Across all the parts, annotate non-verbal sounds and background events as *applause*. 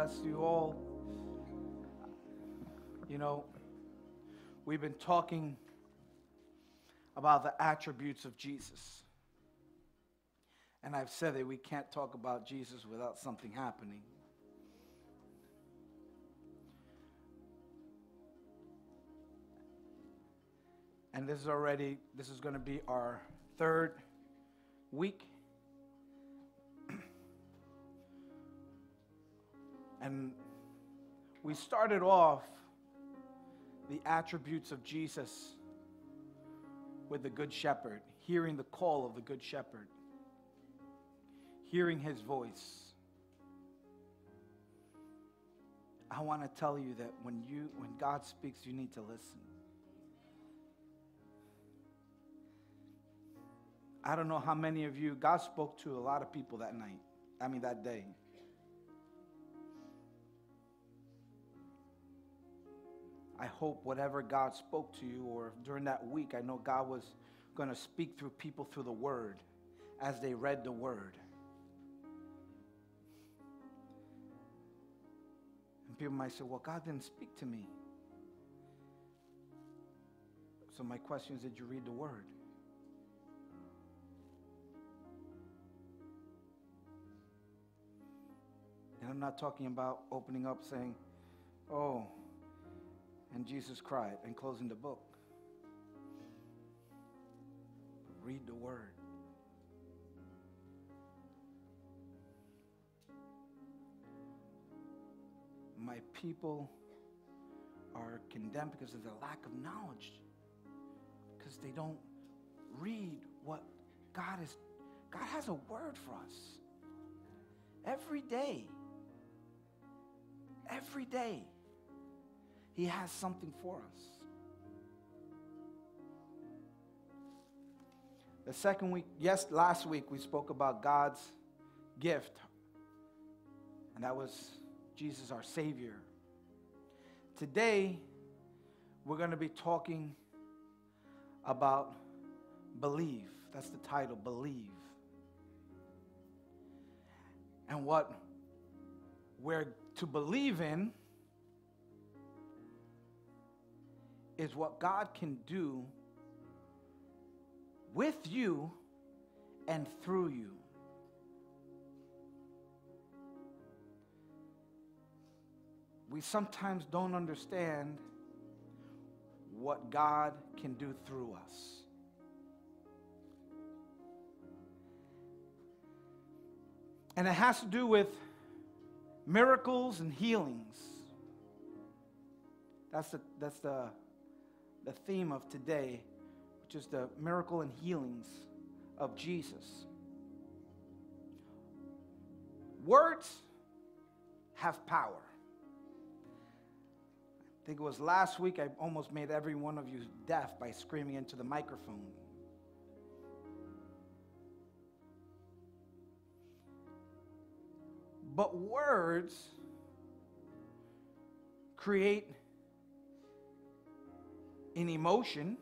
bless you all. You know, we've been talking about the attributes of Jesus. And I've said that we can't talk about Jesus without something happening. And this is already, this is going to be our third week. And we started off the attributes of Jesus with the Good Shepherd, hearing the call of the Good Shepherd, hearing his voice. I want to tell you that when you when God speaks, you need to listen. I don't know how many of you, God spoke to a lot of people that night, I mean, that day. I hope whatever God spoke to you, or during that week, I know God was going to speak through people through the Word as they read the Word. And people might say, Well, God didn't speak to me. So, my question is Did you read the Word? And I'm not talking about opening up saying, oh, and Jesus cried and closing the book. Read the word. My people are condemned because of the lack of knowledge, because they don't read what God is. God has a word for us every day. Every day, He has something for us. The second week, yes, last week we spoke about God's gift, and that was Jesus, our Savior. Today, we're going to be talking about believe. That's the title, believe. And what we're to believe in is what God can do with you and through you. We sometimes don't understand what God can do through us. And it has to do with miracles and healings. That's the, that's the, the theme of today, which is the miracle and healings of Jesus. Words have power. I think it was last week I almost made every one of you deaf by screaming into the microphone. But words create an emotion.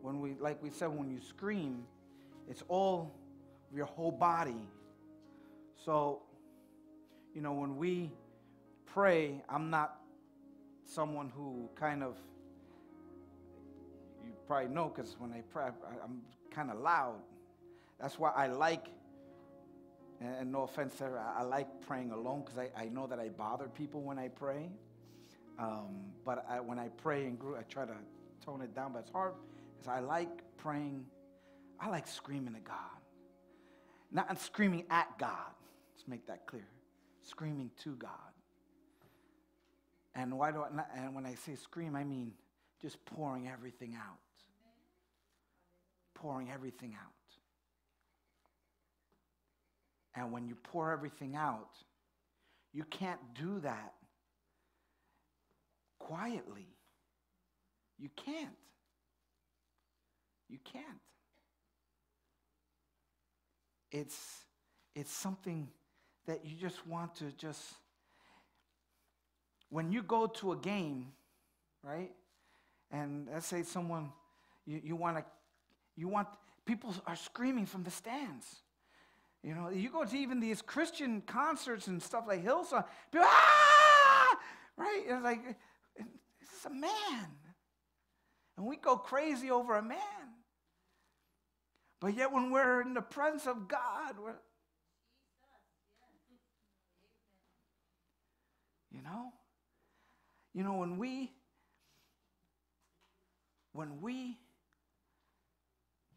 When we, like we said, when you scream, it's all your whole body. So, you know, when we pray, I'm not someone who kind of, you probably know because when I pray, I'm kind of loud. That's why I like and, no offense, I, I like praying alone because I, I know that I bother people when I pray. Um, but I, when I pray in group, I try to tone it down. But it's hard because I like praying. I like screaming at God. Not screaming at God. Let's make that clear. Screaming to God. And why do I not, and when I say scream, I mean just pouring everything out. Pouring everything out. And when you pour everything out, you can't do that quietly. You can't. You can't. It's, it's something that you just want to just, when you go to a game, right? And let's say someone, you, you want to, you want, people are screaming from the stands. You know, you go to even these Christian concerts and stuff like Hillsong, people, ah! Right? It's like, this is a man. And we go crazy over a man. But yet, when we're in the presence of God, we're, you know, you know, when we, when we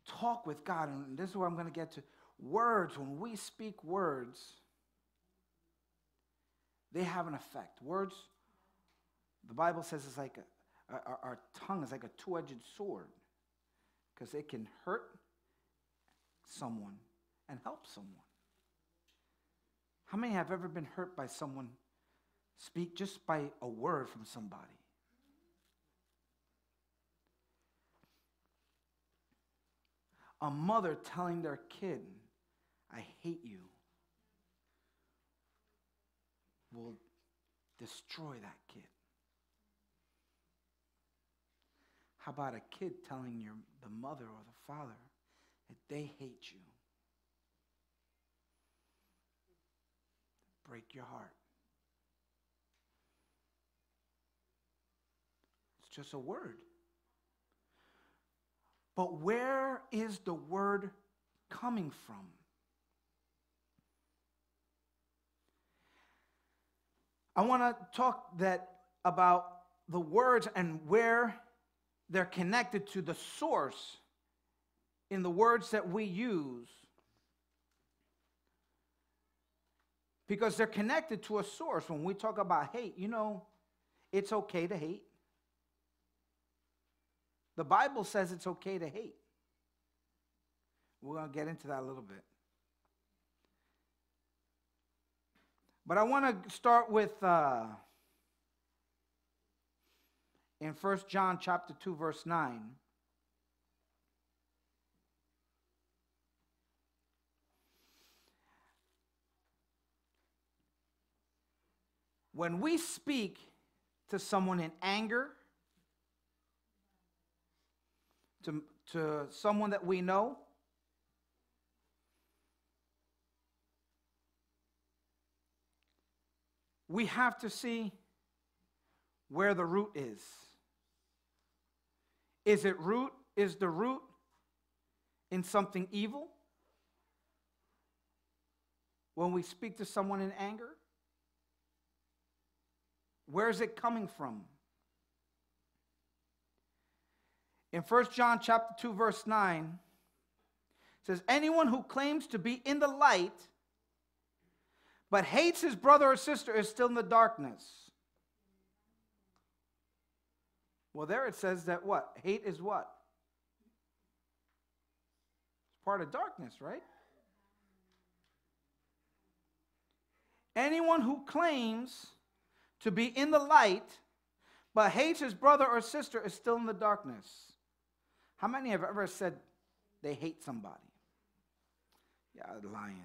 talk with God, and this is where I'm going to get to words, when we speak words, they have an effect. Words, the Bible says it's like a, our, our tongue is like a two edged sword because it can hurt someone and help someone. How many have ever been hurt by someone speak just by a word from somebody? A mother telling their kid, I hate you, will destroy that kid. How about a kid telling your, the mother or the father that they hate you? Break your heart. It's just a word. But where is the word coming from? I want to talk that about the words and where they're connected to the source in the words that we use. Because they're connected to a source. When we talk about hate, you know, it's okay to hate. The Bible says it's okay to hate. We're going to get into that a little bit. But I want to start with uh, in 1 John chapter 2 verse 9. When we speak to someone in anger, to, to someone that we know, we have to see where the root is. Is it root? Is the root in something evil? When we speak to someone in anger? Where is it coming from? In 1 John chapter 2 verse 9 says anyone who claims to be in the light but hates his brother or sister is still in the darkness. Well, there it says that what? Hate is what? It's part of darkness, right? Anyone who claims to be in the light but hates his brother or sister is still in the darkness. How many have ever said they hate somebody? Yeah, lying.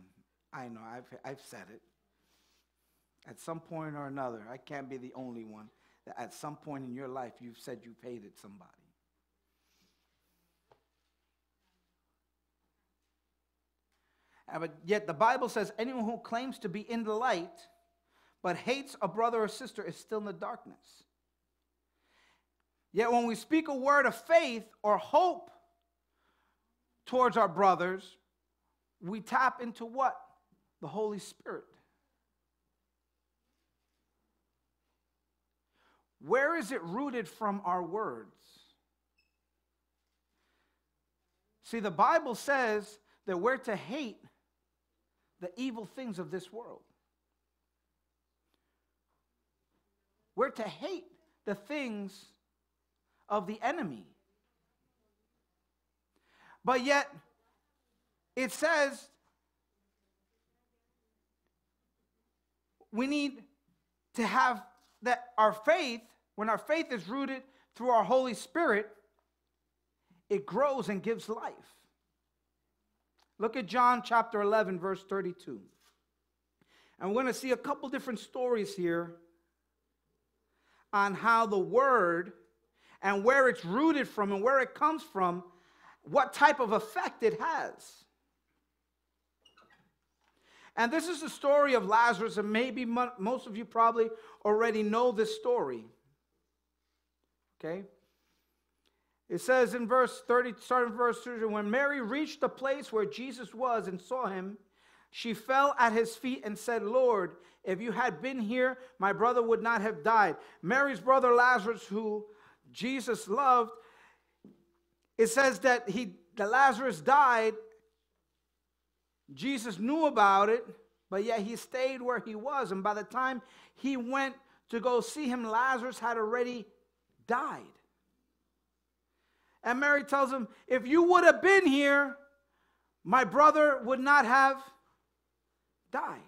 I know, I've, I've said it. At some point or another, I can't be the only one that at some point in your life you've said you've hated somebody. But yet the Bible says anyone who claims to be in the light but hates a brother or sister is still in the darkness. Yet when we speak a word of faith or hope towards our brothers, we tap into what? The Holy Spirit. Where is it rooted from our words? See, the Bible says that we're to hate the evil things of this world. We're to hate the things of the enemy. But yet, it says we need to have that our faith, when our faith is rooted through our Holy Spirit, it grows and gives life. Look at John chapter 11, verse 32. And we're going to see a couple different stories here on how the word and where it's rooted from and where it comes from, what type of effect it has. And this is the story of Lazarus, and maybe most of you probably already know this story. Okay? It says in verse 30, starting verse 30, when Mary reached the place where Jesus was and saw him, she fell at his feet and said, Lord, if you had been here, my brother would not have died. Mary's brother Lazarus, who Jesus loved, it says that he that Lazarus died. Jesus knew about it, but yet he stayed where he was. And by the time he went to go see him, Lazarus had already died. And Mary tells him, If you would have been here, my brother would not have died.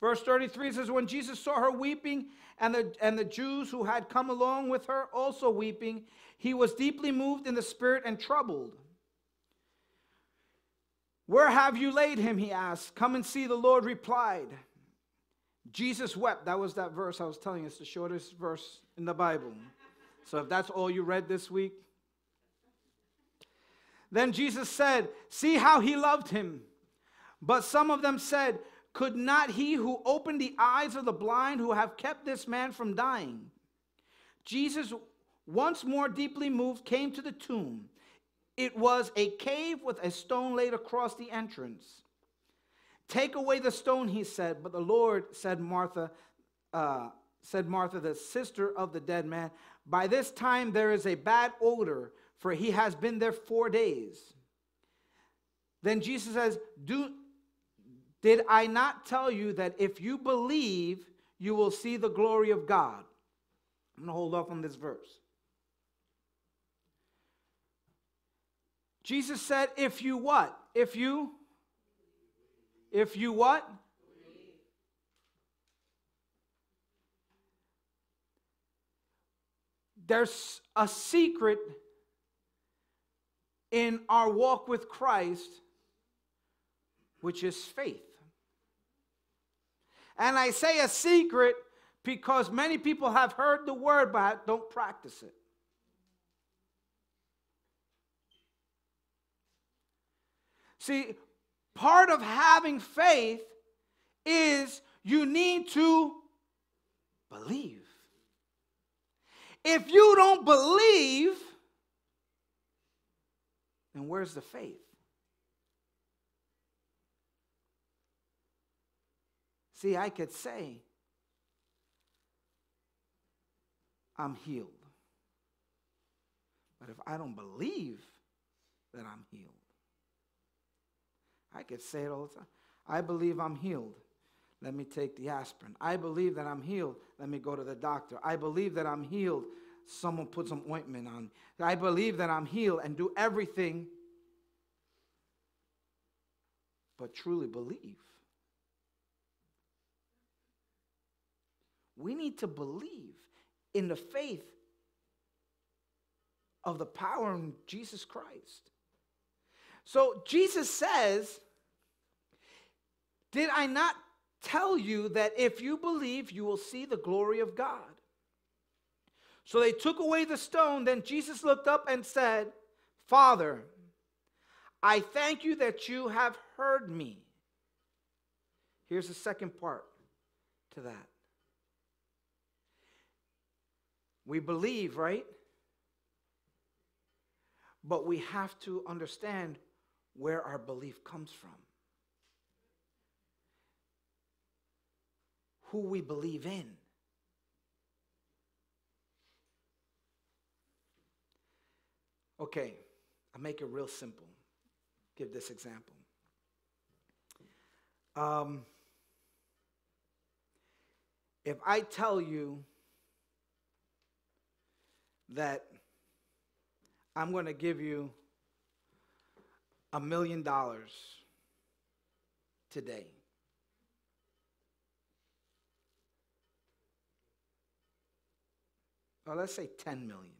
Verse 33 says, When Jesus saw her weeping, and the, and the Jews who had come along with her also weeping, he was deeply moved in the spirit and troubled. Where have you laid him? He asked. Come and see, the Lord replied. Jesus wept. That was that verse I was telling you. It's the shortest verse in the Bible. So if that's all you read this week, then Jesus said, See how he loved him. But some of them said, Could not he who opened the eyes of the blind who have kept this man from dying? Jesus, once more deeply moved, came to the tomb. It was a cave with a stone laid across the entrance. Take away the stone, he said. But the Lord said, Martha, uh, said Martha, the sister of the dead man, by this time there is a bad odor, for he has been there four days. Then Jesus says, Do, Did I not tell you that if you believe, you will see the glory of God? I'm going to hold off on this verse. Jesus said, If you what? If you? If you what? there's a secret in our walk with Christ, which is faith. And I say a secret because many people have heard the word but don't practice it. See, part of having faith is you need to believe. If you don't believe, then where's the faith? See, I could say, I'm healed. But if I don't believe that I'm healed, I could say it all the time. I believe I'm healed. Let me take the aspirin. I believe that I'm healed. Let me go to the doctor. I believe that I'm healed. Someone put some ointment on. I believe that I'm healed and do everything but truly believe. We need to believe in the faith of the power in Jesus Christ. So Jesus says, Did I not tell you that if you believe, you will see the glory of God. So they took away the stone. Then Jesus looked up and said, Father, I thank you that you have heard me. Here's the second part to that. We believe, right? But we have to understand where our belief comes from. Who we believe in. Okay, I'll make it real simple. Give this example. Um, if I tell you that I'm going to give you a million dollars today, Oh, let's say 10 million.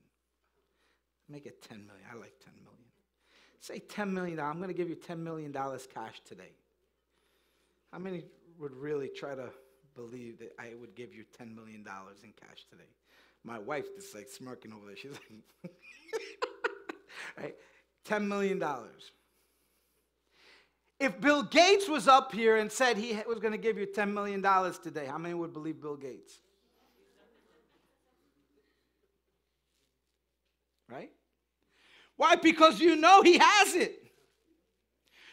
Make it 10 million. I like 10 million. Say 10 million. I'm going to give you 10 million dollars cash today. How many would really try to believe that I would give you 10 million dollars in cash today? My wife is like smirking over there. She's like, *laughs* right? 10 million dollars. If Bill Gates was up here and said he was going to give you $10 million today, how many would believe Bill Gates? Right? Why? Because you know he has it.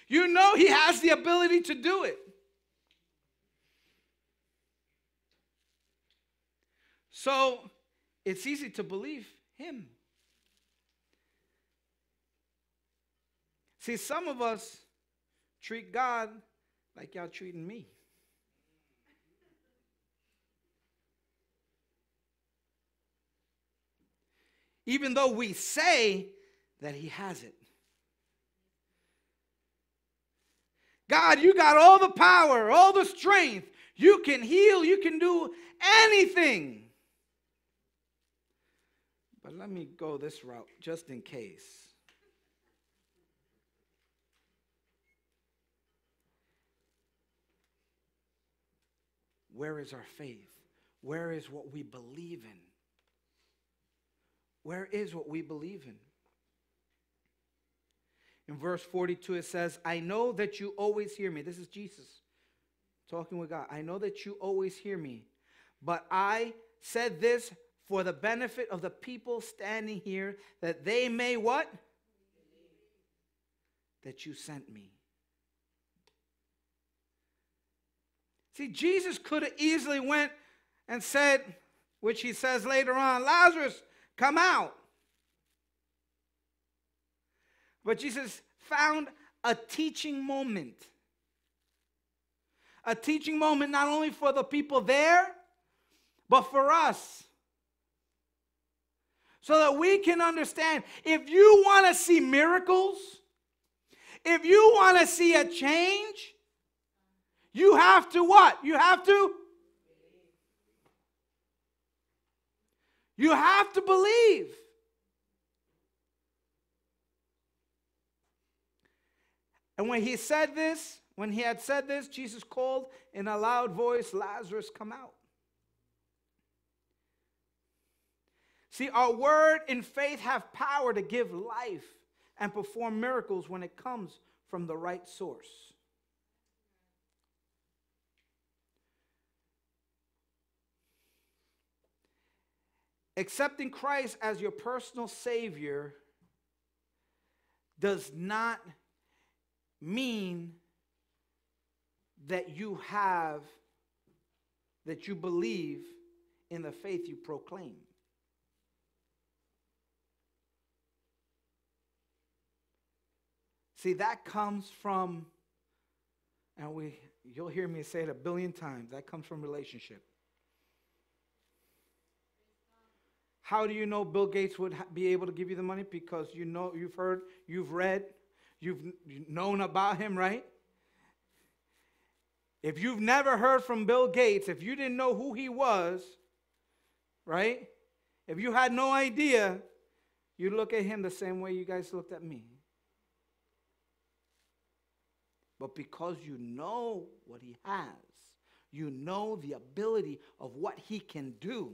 You know he has the ability to do it. So it's easy to believe him. See, some of us treat God like y'all treating me. Even though we say that He has it. God, you got all the power, all the strength. You can heal, you can do anything. But let me go this route just in case. Where is our faith? Where is what we believe in? Where is what we believe in? In verse 42, it says, I know that you always hear me. This is Jesus talking with God. I know that you always hear me, but I said this for the benefit of the people standing here, that they may what? That you sent me. See, Jesus could have easily went and said, which he says later on, Lazarus, come out. But Jesus found a teaching moment. A teaching moment not only for the people there, but for us. So that we can understand if you want to see miracles, if you want to see a change, you have to what? You have to You have to believe. And when he said this, when he had said this, Jesus called in a loud voice, Lazarus, come out. See, our word in faith have power to give life and perform miracles when it comes from the right source. Accepting Christ as your personal Savior does not mean that you have, that you believe in the faith you proclaim. See, that comes from, and we, you'll hear me say it a billion times, that comes from relationship. How do you know Bill Gates would be able to give you the money? Because you know, you've heard, you've read, you've known about him, right? If you've never heard from Bill Gates, if you didn't know who he was, right? If you had no idea, you look at him the same way you guys looked at me. But because you know what he has, you know the ability of what he can do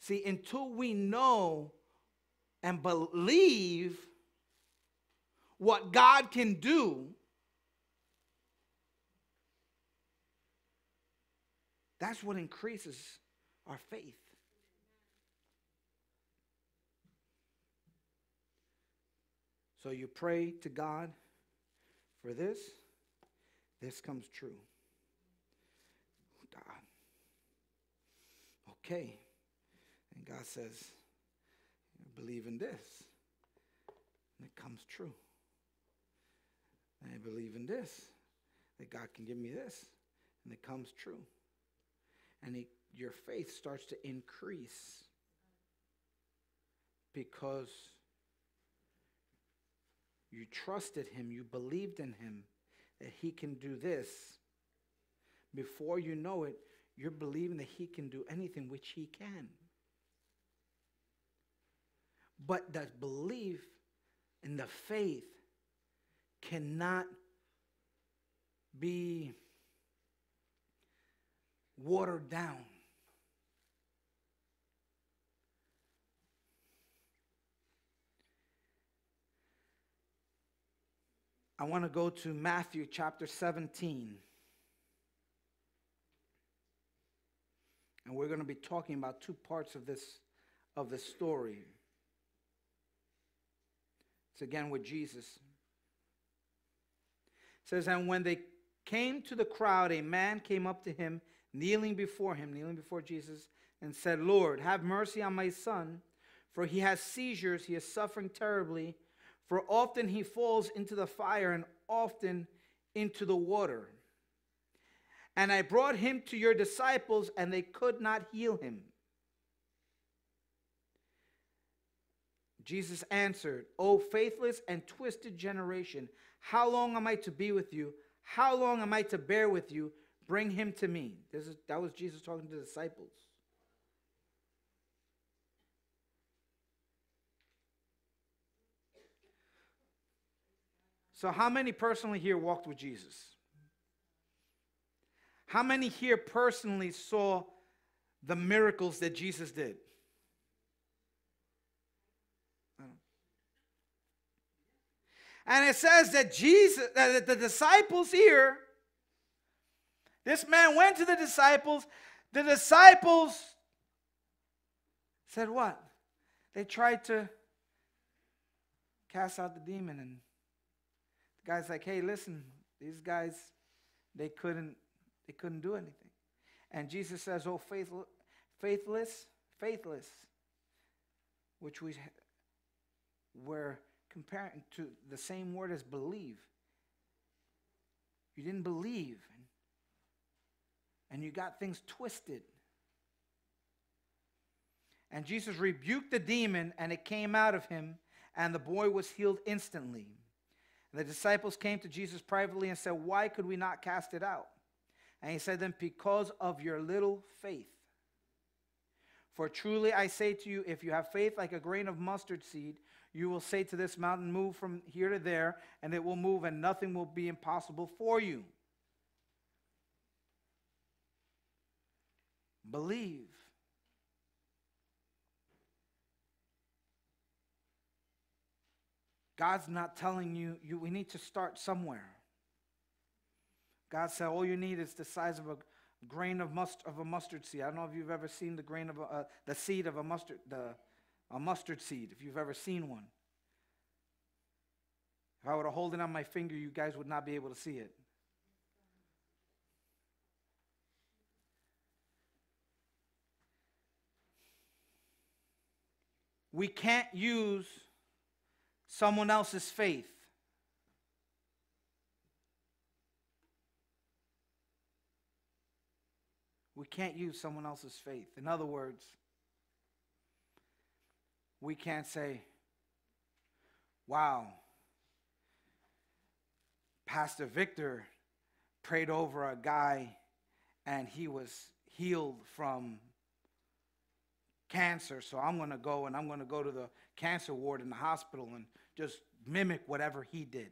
See, until we know and believe what God can do, that's what increases our faith. So you pray to God for this, this comes true. Okay. God says, believe in this. And it comes true. And I believe in this, that God can give me this. And it comes true. And your faith starts to increase because you trusted him, you believed in him that he can do this. Before you know it, you're believing that he can do anything which he can. But the belief and the faith cannot be watered down. I want to go to Matthew chapter 17. And we're going to be talking about two parts of this of the story. It's again with Jesus. It says, And when they came to the crowd, a man came up to him, kneeling before him, kneeling before Jesus, and said, Lord, have mercy on my son, for he has seizures, he is suffering terribly, for often he falls into the fire and often into the water. And I brought him to your disciples, and they could not heal him. Jesus answered, O faithless and twisted generation, how long am I to be with you? How long am I to bear with you? Bring him to me. This is, that was Jesus talking to the disciples. So, how many personally here walked with Jesus? How many here personally saw the miracles that Jesus did? And it says that Jesus, that the disciples here, this man went to the disciples. The disciples said, What? They tried to cast out the demon. And the guy's like, Hey, listen, these guys, they couldn't, they couldn't do anything. And Jesus says, Oh, faithful, faithless, faithless, which we were comparing to the same word as believe. You didn't believe, and, and you got things twisted. And Jesus rebuked the demon, and it came out of him, and the boy was healed instantly. And the disciples came to Jesus privately and said, Why could we not cast it out? And he said to them, Because of your little faith. For truly I say to you, if you have faith like a grain of mustard seed, you will say to this mountain, Move from here to there, and it will move, and nothing will be impossible for you. Believe. God's not telling you, you we need to start somewhere. God said all you need is the size of a grain of must of a mustard seed. I don't know if you've ever seen the grain of a, uh, the seed of a mustard the a mustard seed, if you've ever seen one. If I were to hold it on my finger, you guys would not be able to see it. We can't use someone else's faith. We can't use someone else's faith. In other words, we can't say, wow, Pastor Victor prayed over a guy and he was healed from cancer. So I'm going to go and I'm going to go to the cancer ward in the hospital and just mimic whatever he did.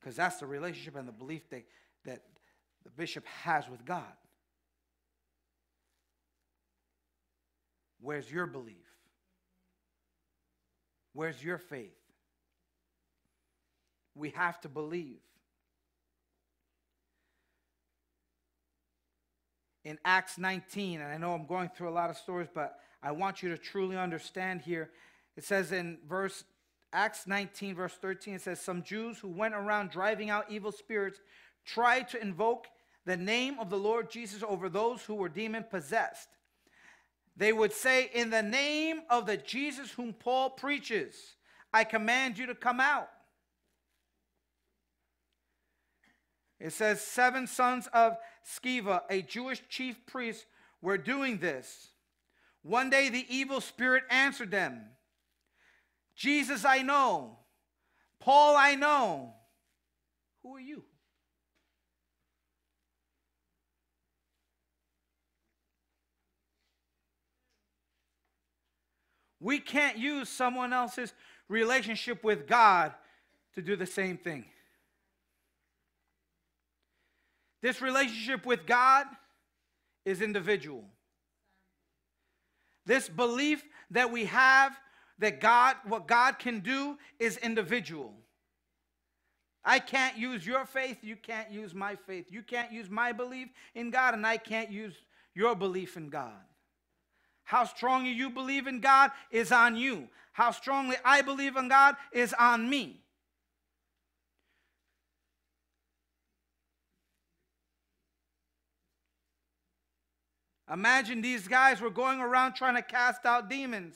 Because that's the relationship and the belief that, that the bishop has with God. Where's your belief? Where's your faith? We have to believe. In Acts 19, and I know I'm going through a lot of stories, but I want you to truly understand here. It says in verse Acts 19, verse 13, it says, Some Jews who went around driving out evil spirits tried to invoke the name of the Lord Jesus over those who were demon possessed. They would say, In the name of the Jesus whom Paul preaches, I command you to come out. It says, Seven sons of Sceva, a Jewish chief priest, were doing this. One day the evil spirit answered them Jesus, I know. Paul, I know. Who are you? We can't use someone else's relationship with God to do the same thing. This relationship with God is individual. This belief that we have that God, what God can do is individual. I can't use your faith, you can't use my faith. You can't use my belief in God, and I can't use your belief in God. How strongly you believe in God is on you. How strongly I believe in God is on me. Imagine these guys were going around trying to cast out demons.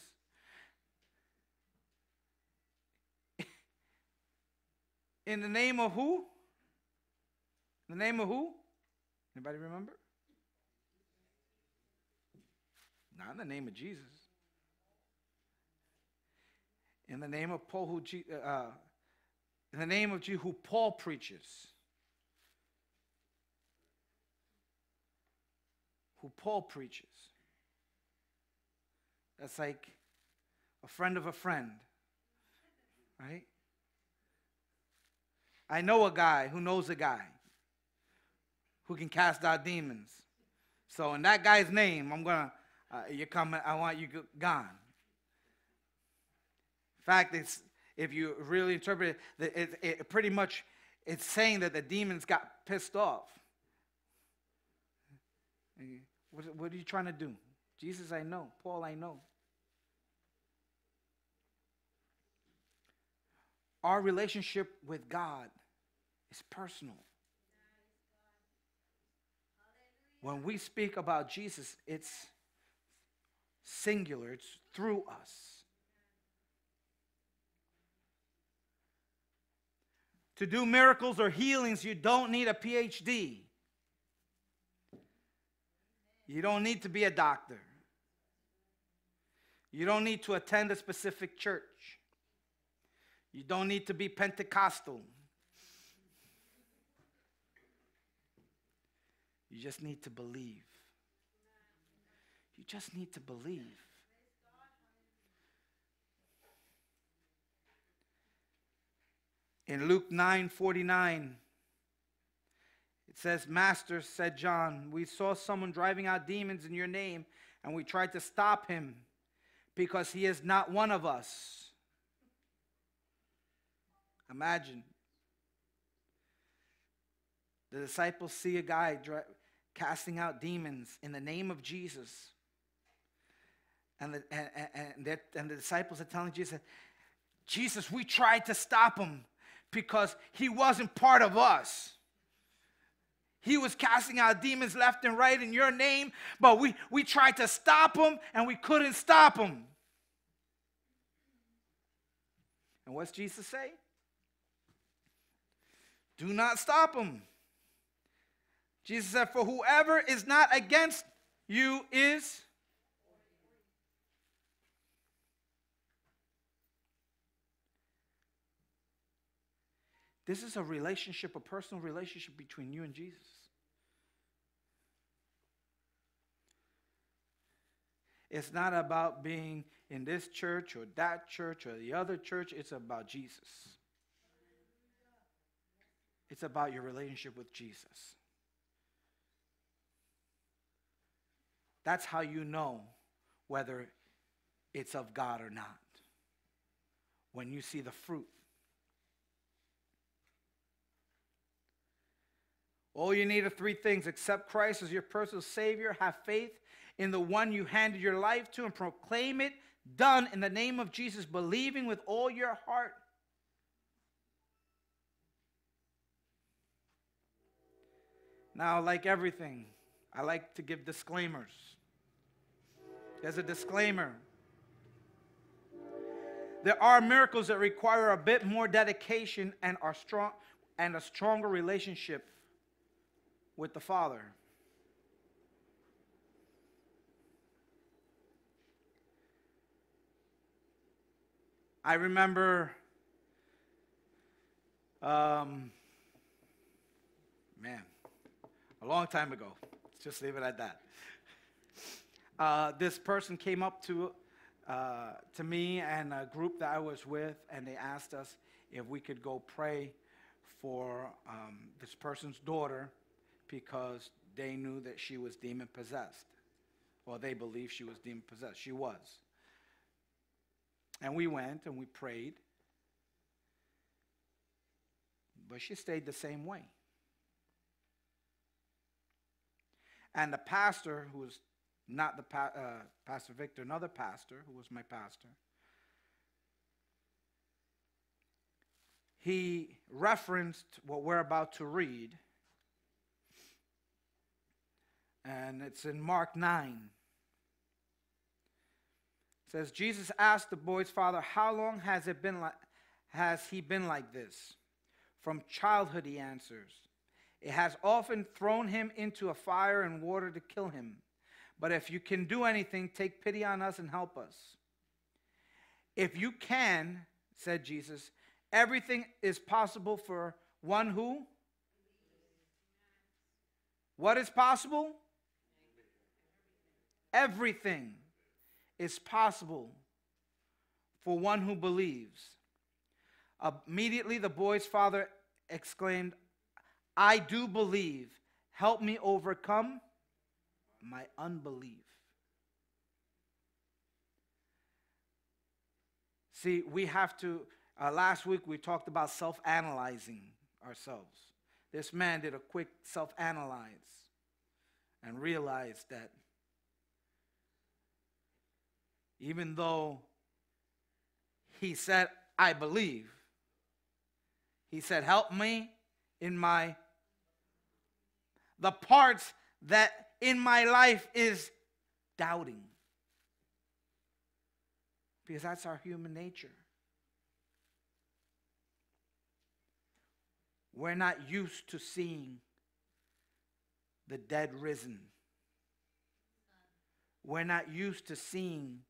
*laughs* In the name of who? In the name of who? Anybody remember? Not in the name of Jesus. In the name of Paul, who, uh, in the name of Jesus, who Paul preaches. who Paul preaches. That's like a friend of a friend, right? I know a guy who knows a guy who can cast out demons. So, in that guy's name, I'm gonna, uh, you're coming, I want you gone. In fact, it's, if you really interpret it, it, it pretty much, it's saying that the demons got pissed off. What, what are you trying to do? Jesus, I know. Paul, I know. Our relationship with God is personal. When we speak about Jesus, it's singular, it's through us. To do miracles or healings, you don't need a PhD. You don't need to be a doctor. You don't need to attend a specific church. You don't need to be Pentecostal. You just need to believe. You just need to believe. In Luke 9 49, it says, Master, said John, we saw someone driving out demons in your name, and we tried to stop him because he is not one of us. Imagine. The disciples see a guy dri- casting out demons in the name of Jesus. And the, and, and, and the disciples are telling Jesus, Jesus, we tried to stop him because he wasn't part of us. He was casting out demons left and right in your name, but we, we tried to stop him and we couldn't stop him. And what's Jesus say? Do not stop him. Jesus said, For whoever is not against you is. This is a relationship, a personal relationship between you and Jesus. It's not about being in this church or that church or the other church. It's about Jesus. It's about your relationship with Jesus. That's how you know whether it's of God or not. When you see the fruit. All you need are three things accept Christ as your personal Savior, have faith in the one you handed your life to and proclaim it done in the name of Jesus, believing with all your heart. Now, like everything, I like to give disclaimers. There's a disclaimer. There are miracles that require a bit more dedication and are strong and a stronger relationship with the Father. I remember, um, man, a long time ago. Let's just leave it at that. Uh, this person came up to, uh, to me and a group that I was with, and they asked us if we could go pray for um, this person's daughter because they knew that she was demon possessed, or they believed she was demon possessed. She was. And we went and we prayed. But she stayed the same way. And the pastor, who was not the pa- uh, Pastor Victor, another pastor who was my pastor, he referenced what we're about to read. And it's in Mark 9. It says, Jesus asked the boy's father, How long has it been like has he been like this? From childhood, he answers. It has often thrown him into a fire and water to kill him. But if you can do anything, take pity on us and help us. If you can, said Jesus, everything is possible for one who? What is possible? Everything is possible for one who believes. Immediately, the boy's father exclaimed, I do believe. Help me overcome my unbelief. See, we have to, uh, last week we talked about self analyzing ourselves. This man did a quick self analyze and realized that even though he said, I believe, he said, Help me in my the parts that in my life is doubting. Because that's our human nature. We're not used to seeing the dead risen. We're not used to seeing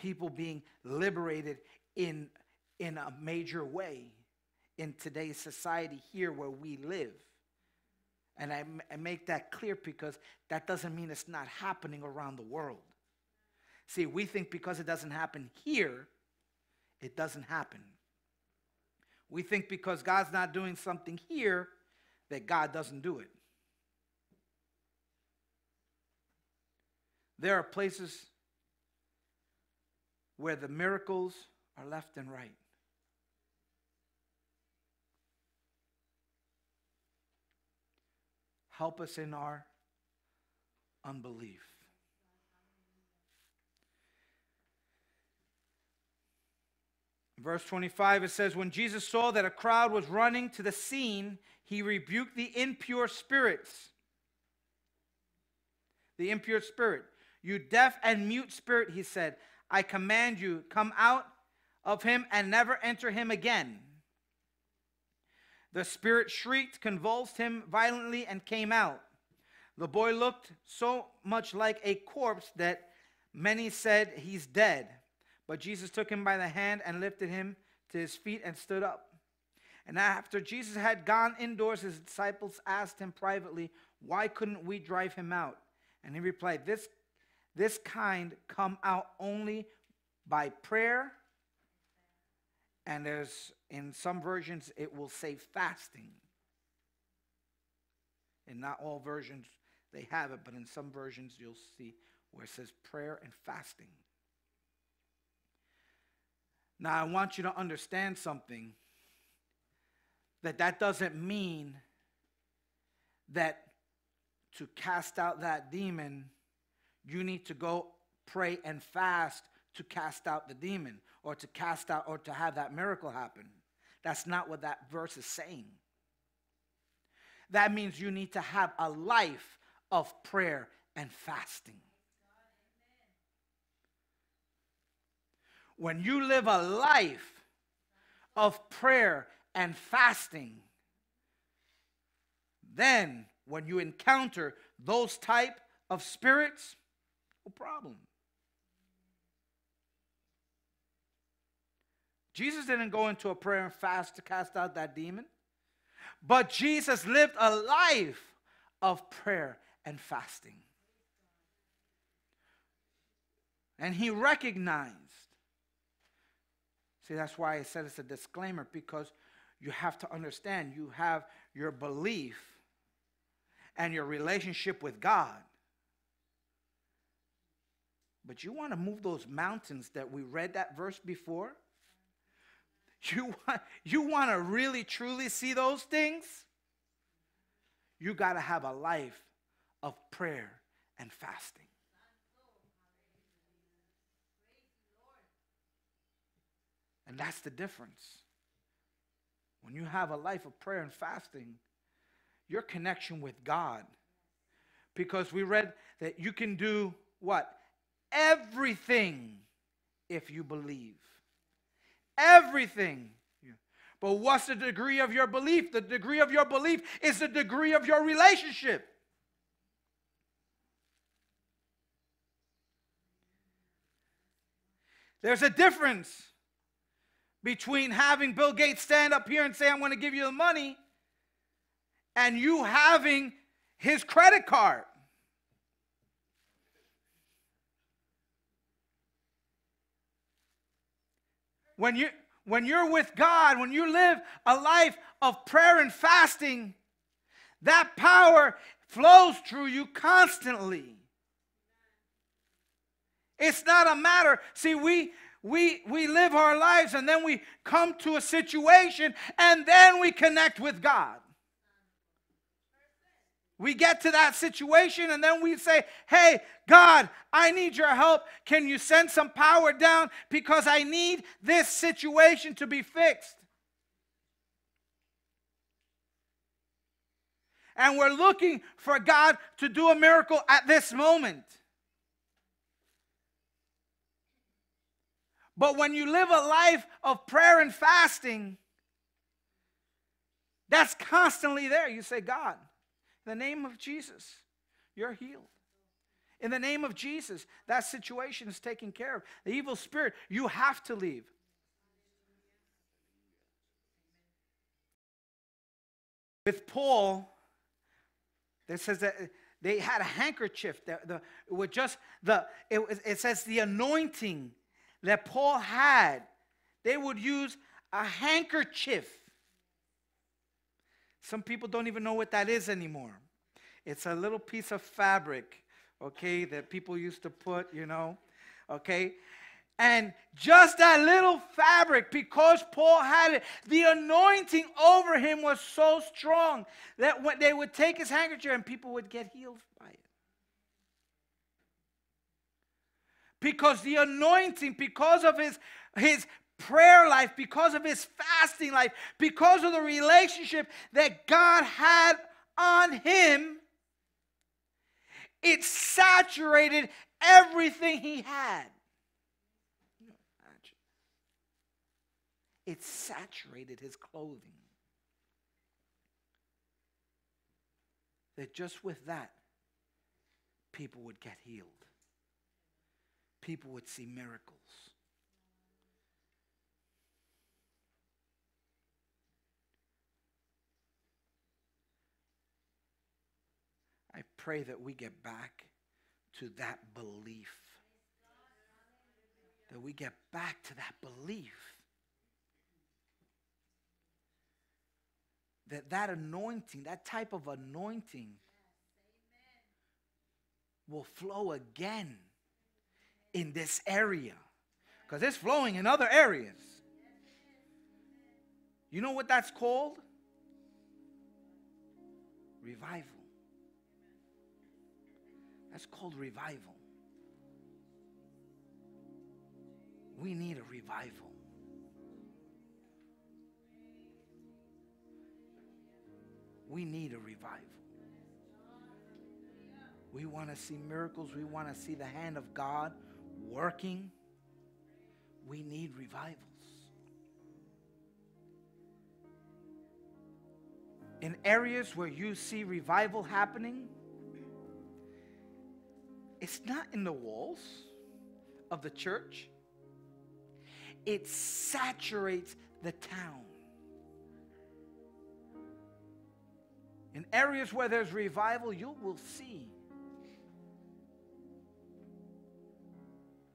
people being liberated in, in a major way in today's society here where we live. And I, I make that clear because that doesn't mean it's not happening around the world. See, we think because it doesn't happen here, it doesn't happen. We think because God's not doing something here, that God doesn't do it. There are places where the miracles are left and right. Help us in our unbelief. Verse 25, it says, When Jesus saw that a crowd was running to the scene, he rebuked the impure spirits. The impure spirit. You deaf and mute spirit, he said, I command you, come out of him and never enter him again. The spirit shrieked, convulsed him violently, and came out. The boy looked so much like a corpse that many said, He's dead. But Jesus took him by the hand and lifted him to his feet and stood up. And after Jesus had gone indoors, his disciples asked him privately, Why couldn't we drive him out? And he replied, This, this kind come out only by prayer and there's in some versions it will say fasting. And not all versions they have it, but in some versions you'll see where it says prayer and fasting. Now I want you to understand something that that doesn't mean that to cast out that demon you need to go pray and fast to cast out the demon or to cast out or to have that miracle happen. That's not what that verse is saying. That means you need to have a life of prayer and fasting. When you live a life of prayer and fasting, then when you encounter those type of spirits, no problem. Jesus didn't go into a prayer and fast to cast out that demon, but Jesus lived a life of prayer and fasting. And he recognized. See, that's why I said it's a disclaimer because you have to understand you have your belief and your relationship with God. But you want to move those mountains that we read that verse before? You *laughs* want, you want to really truly see those things? You got to have a life of prayer and fasting. And that's the difference. When you have a life of prayer and fasting, your connection with God. Because we read that you can do what? Everything if you believe. Everything. But what's the degree of your belief? The degree of your belief is the degree of your relationship. There's a difference between having Bill Gates stand up here and say, I'm going to give you the money, and you having his credit card. When you when you're with God, when you live a life of prayer and fasting, that power flows through you constantly. It's not a matter. See, we we we live our lives and then we come to a situation and then we connect with God. We get to that situation and then we say, Hey, God, I need your help. Can you send some power down? Because I need this situation to be fixed. And we're looking for God to do a miracle at this moment. But when you live a life of prayer and fasting, that's constantly there. You say, God, the name of Jesus, you're healed. In the name of Jesus, that situation is taken care of. The evil spirit, you have to leave. With Paul, it says that they had a handkerchief that the, was just the it, it says the anointing that Paul had. They would use a handkerchief some people don't even know what that is anymore. It's a little piece of fabric, okay, that people used to put, you know, okay? And just that little fabric, because Paul had it, the anointing over him was so strong that when they would take his handkerchief and people would get healed by it. Because the anointing, because of his, his prayer life, because of his fasting life, because of the relationship that God had on him, it saturated everything he had. It saturated his clothing. That just with that, people would get healed. People would see miracles. I pray that we get back to that belief. That we get back to that belief. That that anointing, that type of anointing will flow again in this area. Because it's flowing in other areas. You know what that's called? Revival. That's called revival. We need a revival. We need a revival. We want to see miracles. We want to see the hand of God working. We need revivals. In areas where you see revival happening, it's not in the walls of the church, it saturates the town. In areas where there's revival, you will see.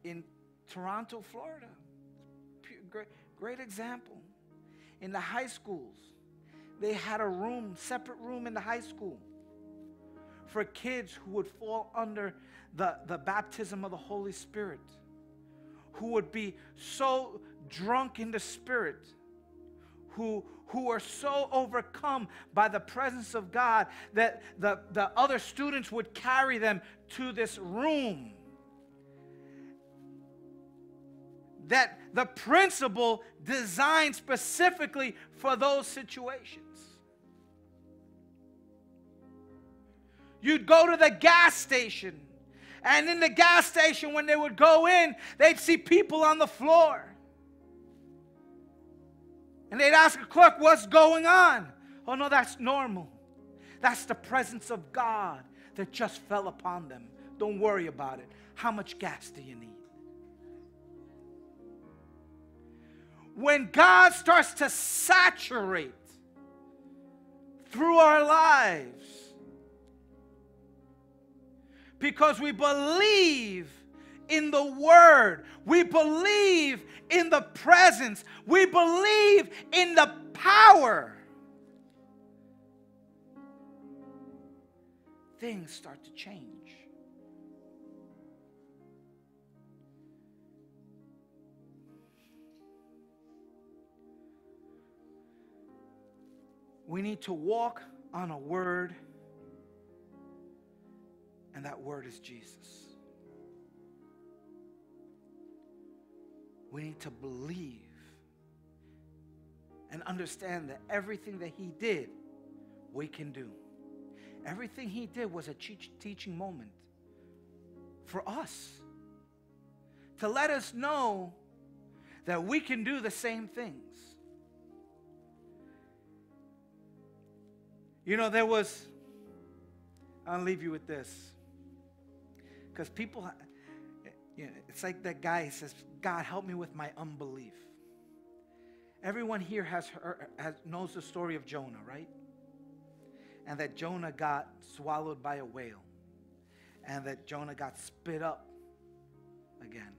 In Toronto, Florida, great, great example. In the high schools, they had a room, separate room in the high school, for kids who would fall under the, the baptism of the Holy Spirit, who would be so drunk in the Spirit, who, who are so overcome by the presence of God that the, the other students would carry them to this room. That the principal designed specifically for those situations. You'd go to the gas station, and in the gas station, when they would go in, they'd see people on the floor. And they'd ask a clerk, What's going on? Oh, no, that's normal. That's the presence of God that just fell upon them. Don't worry about it. How much gas do you need? When God starts to saturate through our lives, because we believe in the Word. We believe in the presence. We believe in the power. Things start to change. We need to walk on a word and that word is Jesus. We need to believe and understand that everything that He did, we can do. Everything He did was a teaching moment for us to let us know that we can do the same things. You know, there was, I'll leave you with this. Because people, you know, it's like that guy says, God, help me with my unbelief. Everyone here has, heard, has knows the story of Jonah, right? And that Jonah got swallowed by a whale. And that Jonah got spit up again.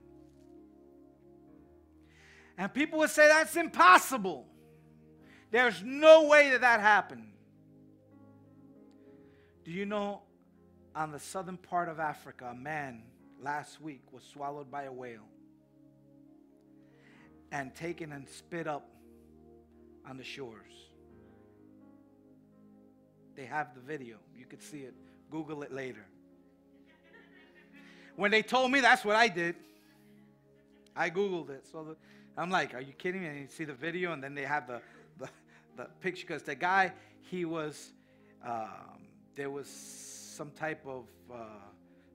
And people would say that's impossible. There's no way that that happened. Do you know on the southern part of Africa, a man last week was swallowed by a whale and taken and spit up on the shores. They have the video. You could see it. Google it later. When they told me, that's what I did. I Googled it. So the, I'm like, are you kidding me? And you see the video, and then they have the, the, the picture because the guy, he was, um, there was some type of uh,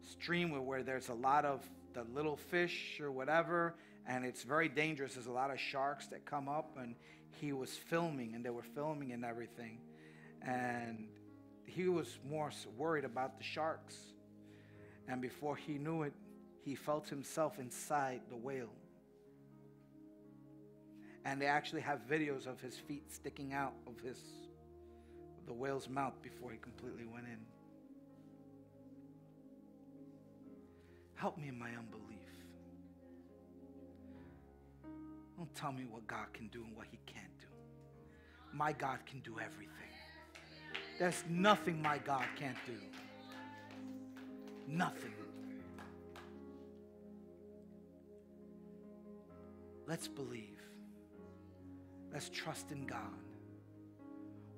stream where, there's a lot of the little fish or whatever, and it's very dangerous. There's a lot of sharks that come up, and he was filming, and they were filming and everything, and he was more worried about the sharks. And before he knew it, he felt himself inside the whale. And they actually have videos of his feet sticking out of his the whale's mouth before he completely went in. Help me in my unbelief. Don't tell me what God can do and what He can't do. My God can do everything. There's nothing my God can't do. Nothing. Let's believe. Let's trust in God.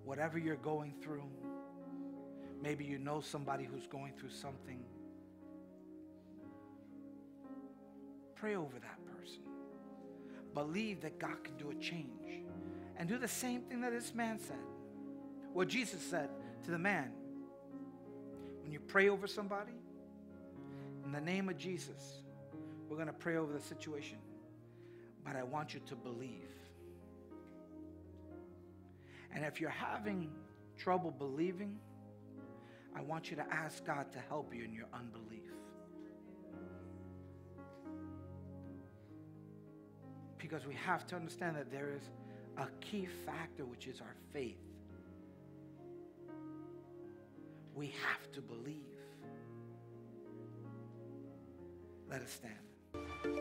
Whatever you're going through, maybe you know somebody who's going through something Pray over that person. Believe that God can do a change. And do the same thing that this man said. What Jesus said to the man. When you pray over somebody, in the name of Jesus, we're going to pray over the situation. But I want you to believe. And if you're having trouble believing, I want you to ask God to help you in your unbelief. Because we have to understand that there is a key factor, which is our faith. We have to believe. Let us stand.